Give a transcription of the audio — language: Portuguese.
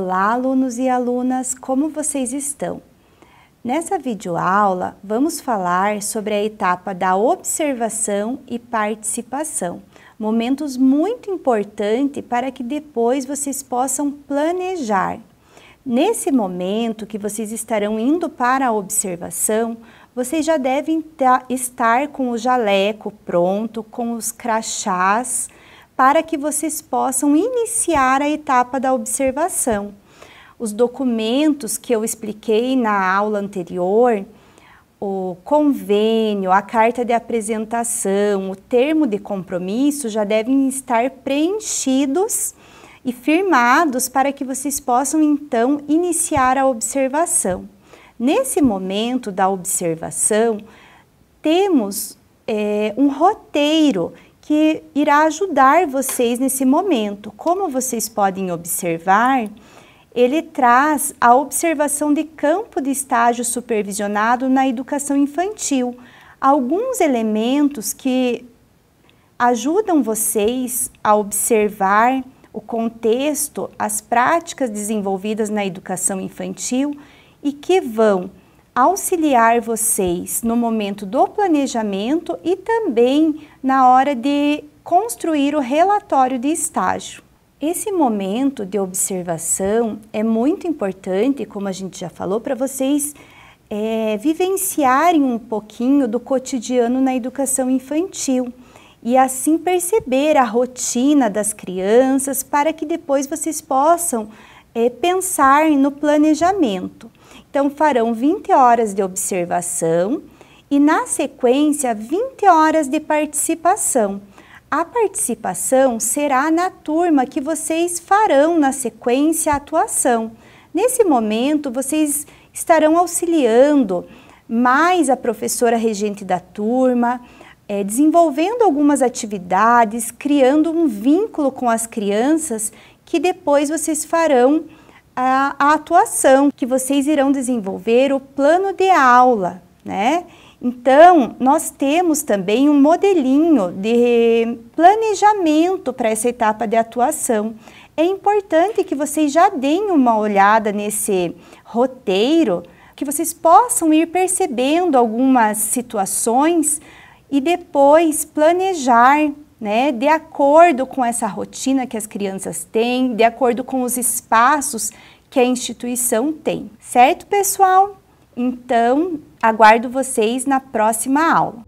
Olá, alunos e alunas, como vocês estão? Nessa videoaula, vamos falar sobre a etapa da observação e participação, momentos muito importantes para que depois vocês possam planejar. Nesse momento que vocês estarão indo para a observação, vocês já devem estar com o jaleco pronto, com os crachás, para que vocês possam iniciar a etapa da observação. Os documentos que eu expliquei na aula anterior, o convênio, a carta de apresentação, o termo de compromisso já devem estar preenchidos e firmados para que vocês possam então iniciar a observação. Nesse momento da observação, temos é, um roteiro que irá ajudar vocês nesse momento. Como vocês podem observar, ele traz a observação de campo de estágio supervisionado na educação infantil. Alguns elementos que ajudam vocês a observar o contexto, as práticas desenvolvidas na educação infantil e que vão auxiliar vocês no momento do planejamento e também na hora de construir o relatório de estágio. Esse momento de observação é muito importante, como a gente já falou, para vocês é, vivenciarem um pouquinho do cotidiano na educação infantil e assim perceber a rotina das crianças para que depois vocês possam é, pensar no planejamento. Então, farão 20 horas de observação e, na sequência, 20 horas de participação. A participação será na turma que vocês farão na sequência a atuação. Nesse momento, vocês estarão auxiliando mais a professora regente da turma, é, desenvolvendo algumas atividades, criando um vínculo com as crianças que depois vocês farão a, a atuação, que vocês irão desenvolver o plano de aula, né? Então, nós temos também um modelinho de planejamento para essa etapa de atuação. É importante que vocês já deem uma olhada nesse roteiro, que vocês possam ir percebendo algumas situações e depois planejar né, de acordo com essa rotina que as crianças têm, de acordo com os espaços que a instituição tem. Certo, pessoal? Então, aguardo vocês na próxima aula.